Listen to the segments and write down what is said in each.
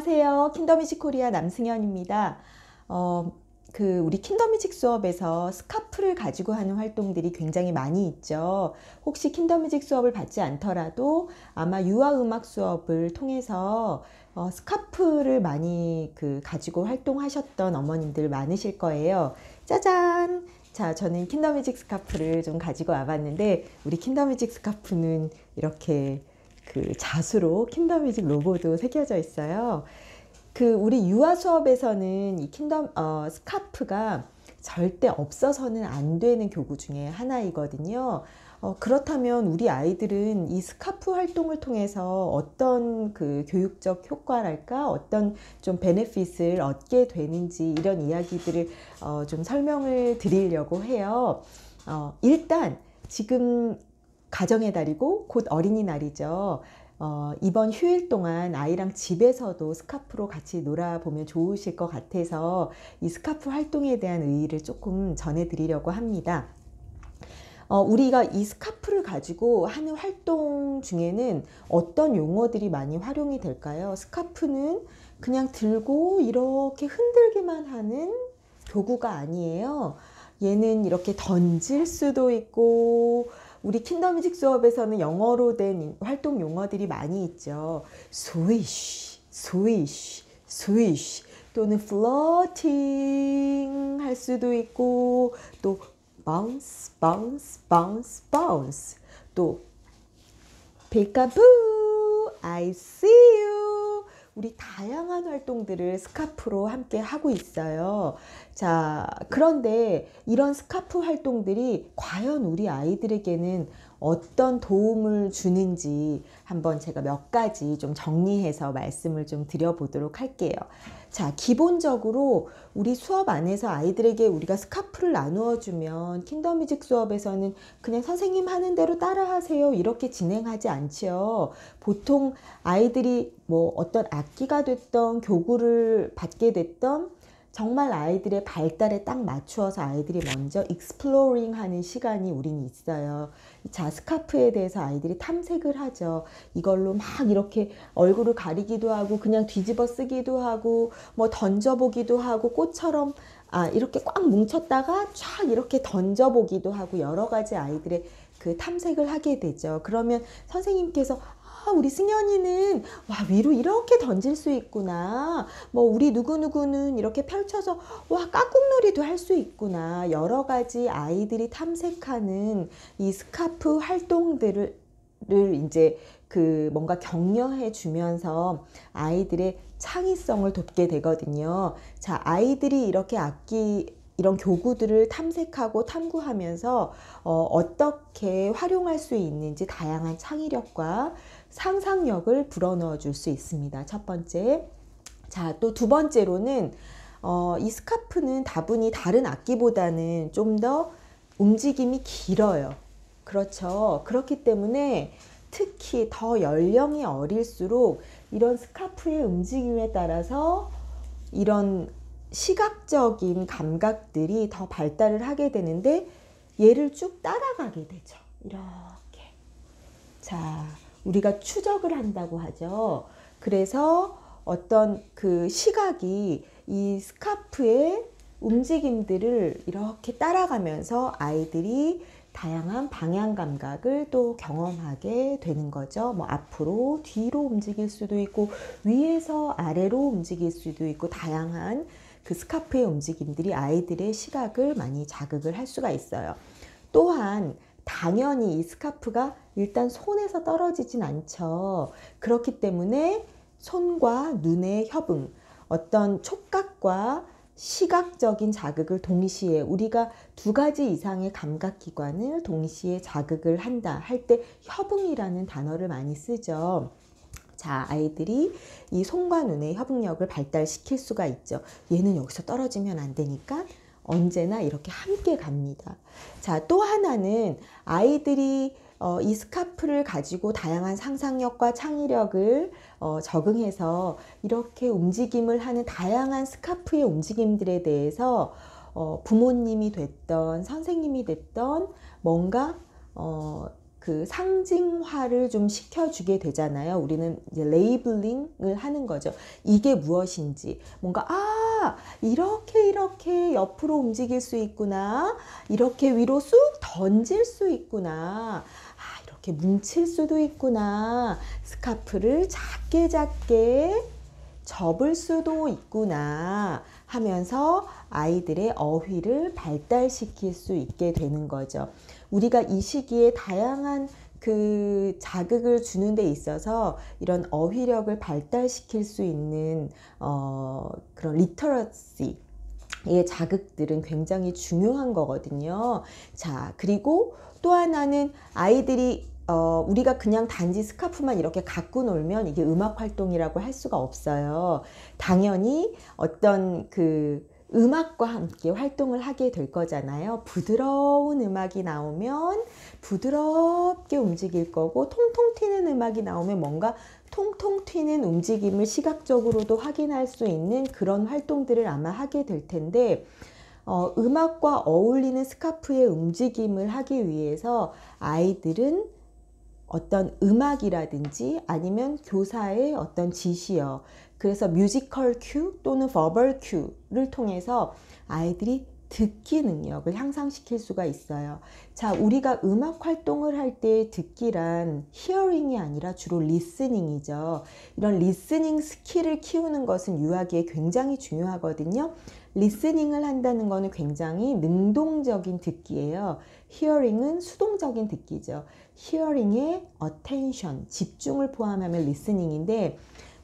안녕하세요. 킨더뮤직 코리아 남승현입니다. 어, 그 우리 킨더뮤직 수업에서 스카프를 가지고 하는 활동들이 굉장히 많이 있죠. 혹시 킨더뮤직 수업을 받지 않더라도 아마 유아 음악 수업을 통해서 어, 스카프를 많이 그 가지고 활동하셨던 어머님들 많으실 거예요. 짜잔! 자, 저는 킨더뮤직 스카프를 좀 가지고 와봤는데 우리 킨더뮤직 스카프는 이렇게 그 자수로 킨더뮤직 로고도 새겨져 있어요. 그 우리 유아 수업에서는 이 킨덤 어, 스카프가 절대 없어서는 안 되는 교구 중에 하나이거든요. 어, 그렇다면 우리 아이들은 이 스카프 활동을 통해서 어떤 그 교육적 효과랄까 어떤 좀 베네핏을 얻게 되는지 이런 이야기들을 어, 좀 설명을 드리려고 해요. 어, 일단 지금 가정의 달이고 곧 어린이날이죠. 어, 이번 휴일 동안 아이랑 집에서도 스카프로 같이 놀아보면 좋으실 것 같아서 이 스카프 활동에 대한 의의를 조금 전해드리려고 합니다. 어, 우리가 이 스카프를 가지고 하는 활동 중에는 어떤 용어들이 많이 활용이 될까요? 스카프는 그냥 들고 이렇게 흔들기만 하는 교구가 아니에요. 얘는 이렇게 던질 수도 있고, 우리 킨더뮤직 수업에서는 영어로 된 활동 용어들이 많이 있죠. swish, swish, swish 또는 floating 할 수도 있고 또 bounce, bounce, bounce, bounce. 또 peekaboo, I see 우리 다양한 활동들을 스카프로 함께 하고 있어요. 자, 그런데 이런 스카프 활동들이 과연 우리 아이들에게는 어떤 도움을 주는지 한번 제가 몇 가지 좀 정리해서 말씀을 좀 드려보도록 할게요. 자, 기본적으로 우리 수업 안에서 아이들에게 우리가 스카프를 나누어 주면 킨더뮤직 수업에서는 그냥 선생님 하는 대로 따라하세요. 이렇게 진행하지 않지요. 보통 아이들이 뭐 어떤 악기가 됐던 교구를 받게 됐던 정말 아이들의 발달에 딱 맞추어서 아이들이 먼저 exploring 하는 시간이 우린 있어요. 자, 스카프에 대해서 아이들이 탐색을 하죠. 이걸로 막 이렇게 얼굴을 가리기도 하고, 그냥 뒤집어 쓰기도 하고, 뭐 던져보기도 하고, 꽃처럼 아, 이렇게 꽉 뭉쳤다가 쫙 이렇게 던져보기도 하고, 여러 가지 아이들의 그 탐색을 하게 되죠. 그러면 선생님께서 아, 우리 승현이는 와 위로 이렇게 던질 수 있구나. 뭐 우리 누구 누구는 이렇게 펼쳐서 와 까꿍놀이도 할 수 있구나. 여러 가지 아이들이 탐색하는 이 스카프 활동들을 이제 그 뭔가 격려해 주면서 아이들의 창의성을 돕게 되거든요. 자, 아이들이 이렇게 악기 이런 교구들을 탐색하고 탐구하면서 어, 떻게 활용할 수 있는지 다양한 창의력과 상상력을 불어넣어 줄 수 있습니다. 첫 번째. 자, 또 두 번째로는 어, 이 스카프는 다분히 다른 악기보다는 좀 더 움직임이 길어요. 그렇죠. 그렇기 때문에 특히 더 연령이 어릴수록 이런 스카프의 움직임에 따라서 이런 시각적인 감각들이 더 발달을 하게 되는데 얘를 쭉 따라가게 되죠. 이렇게. 자, 우리가 추적을 한다고 하죠. 그래서 어떤 그 시각이 이 스카프의 움직임들을 이렇게 따라가면서 아이들이 다양한 방향 감각을 또 경험하게 되는 거죠. 뭐 앞으로 뒤로 움직일 수도 있고 위에서 아래로 움직일 수도 있고 다양한 그 스카프의 움직임들이 아이들의 시각을 많이 자극을 할 수가 있어요. 또한 당연히 이 스카프가 일단 손에서 떨어지진 않죠. 그렇기 때문에 손과 눈의 협응, 어떤 촉각과 시각적인 자극을 동시에 우리가 두 가지 이상의 감각기관을 동시에 자극을 한다 할 때 협응이라는 단어를 많이 쓰죠. 자, 아이들이 이 손과 눈의 협응력을 발달시킬 수가 있죠. 얘는 여기서 떨어지면 안 되니까 언제나 이렇게 함께 갑니다. 자, 또 하나는 아이들이 어, 이 스카프를 가지고 다양한 상상력과 창의력을 어, 적응해서 이렇게 움직임을 하는 다양한 스카프의 움직임들에 대해서 어, 부모님이 됐던 선생님이 됐던 뭔가 어, 그 상징화를 좀 시켜주게 되잖아요. 우리는 이제 레이블링을 하는 거죠. 이게 무엇인지 뭔가 아 이렇게 이렇게 옆으로 움직일 수 있구나. 이렇게 위로 쑥 던질 수 있구나. 아 이렇게 뭉칠 수도 있구나. 스카프를 작게 작게 접을 수도 있구나 하면서 아이들의 어휘를 발달시킬 수 있게 되는 거죠. 우리가 이 시기에 다양한 그 자극을 주는 데 있어서 이런 어휘력을 발달시킬 수 있는 어, 그런 리터러시 의 자극들은 굉장히 중요한 거거든요. 자, 그리고 또 하나는 아이들이 어, 우리가 그냥 단지 스카프만 이렇게 갖고 놀면 이게 음악 활동이라고 할 수가 없어요. 당연히 어떤 그 음악과 함께 활동을 하게 될 거잖아요. 부드러운 음악이 나오면 부드럽게 움직일 거고 통통 튀는 음악이 나오면 뭔가 통통 튀는 움직임을 시각적으로도 확인할 수 있는 그런 활동들을 아마 하게 될 텐데 어, 음악과 어울리는 스카프의 움직임을 하기 위해서 아이들은 어떤 음악이라든지 아니면 교사의 어떤 지시어 그래서 musical cue 또는 verbal cue를 통해서 아이들이 듣기 능력을 향상시킬 수가 있어요. 자, 우리가 음악 활동을 할 때 듣기란 hearing이 아니라 주로 listening이죠. 이런 listening skill을 키우는 것은 유아기에 굉장히 중요하거든요. listening을 한다는 것은 굉장히 능동적인 듣기예요. hearing은 수동적인 듣기죠. hearing에 attention, 집중을 포함하면 listening인데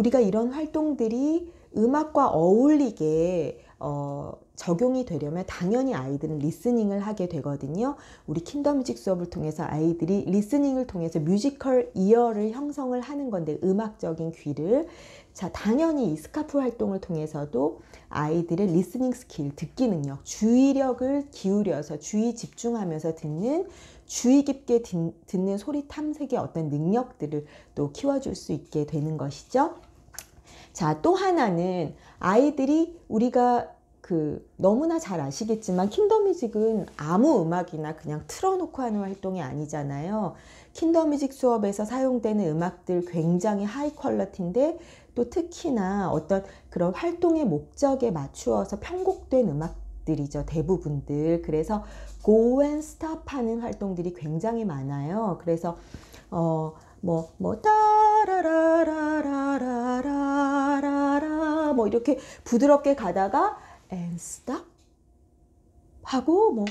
우리가 이런 활동들이 음악과 어울리게 어, 적용이 되려면 당연히 아이들은 listening을 하게 되거든요. 우리 킨더 뮤직 수업을 통해서 아이들이 listening을 통해서 musical ear를 형성을 하는 건데 음악적인 귀를 자 당연히 이 스카프 활동을 통해서도 아이들의 listening skill, 듣기 능력, 주의력을 기울여서 주의 집중하면서 듣는 주의 깊게 듣는 소리 탐색의 어떤 능력들을 또 키워줄 수 있게 되는 것이죠. 자, 또 하나는 아이들이 우리가 그 너무나 잘 아시겠지만 킨더뮤직은 아무 음악이나 그냥 틀어놓고 하는 활동이 아니잖아요. 킨더뮤직 수업에서 사용되는 음악들 굉장히 high quality인데 또 특히나 어떤 그런 활동의 목적에 맞추어서 편곡된 음악들이죠. 대부분들. 그래서 go and stop 하는 활동들이 굉장히 많아요. 그래서 어, 뭐, 뭐, 따라라 뭐, 이렇게 부드럽게 가다가, and stop. 하고, 뭐,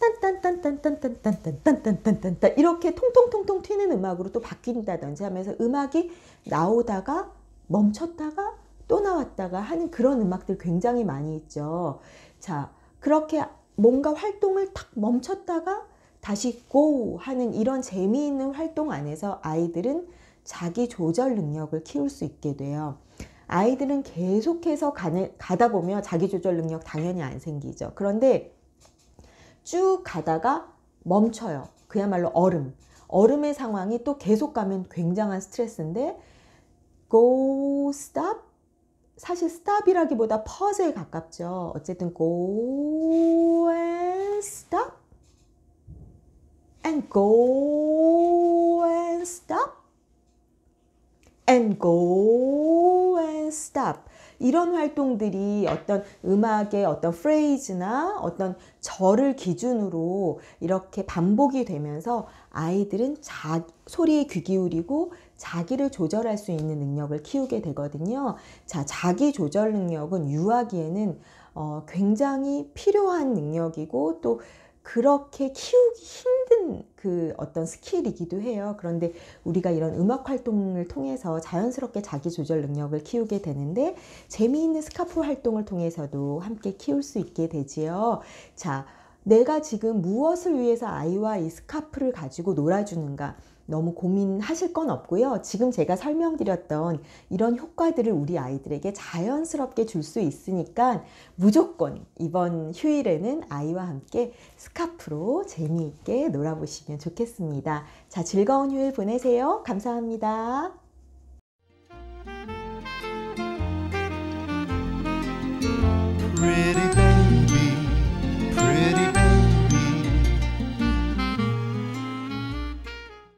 딴딴딴딴딴딴딴딴딴딴딴딴, 이렇게 통통통통 튀는 음악으로 또 바뀐다든지 하면서 음악이 나오다가, 멈췄다가, 또 나왔다가 하는 그런 음악들 굉장히 많이 있죠. 자, 그렇게 뭔가 활동을 탁 멈췄다가 다시 고 하는 이런 재미있는 활동 안에서 아이들은 자기 조절 능력을 키울 수 있게 돼요. 아이들은 계속해서 가는, 가다 보면 자기 조절 능력 당연히 안 생기죠. 그런데 쭉 가다가 멈춰요. 그야말로 얼음. 얼음의 상황이 또 계속 가면 굉장한 스트레스인데 go stop 사실 stop이라기보다 pause에 가깝죠. 어쨌든 go and stop and go and stop and go stop 이런 활동들이 어떤 음악의 어떤 프레이즈나 어떤 절을 기준으로 이렇게 반복이 되면서 아이들은 자, 소리에 귀 기울이고 자기를 조절할 수 있는 능력을 키우게 되거든요. 자, 자기 조절 능력은 유아기에는 어, 굉장히 필요한 능력이고 또 그렇게 키우기 힘든 그 어떤 skill이기도 해요. 그런데 우리가 이런 음악 활동을 통해서 자연스럽게 자기 조절 능력을 키우게 되는데 재미있는 스카프 활동을 통해서도 함께 키울 수 있게 되지요. 자, 내가 지금 무엇을 위해서 아이와 이 스카프를 가지고 놀아주는가? 너무 고민하실 건 없고요. 지금 제가 설명드렸던 이런 효과들을 우리 아이들에게 자연스럽게 줄 수 있으니까 무조건 이번 휴일에는 아이와 함께 스카프로 재미있게 놀아보시면 좋겠습니다. 자, 즐거운 휴일 보내세요. 감사합니다. Ready.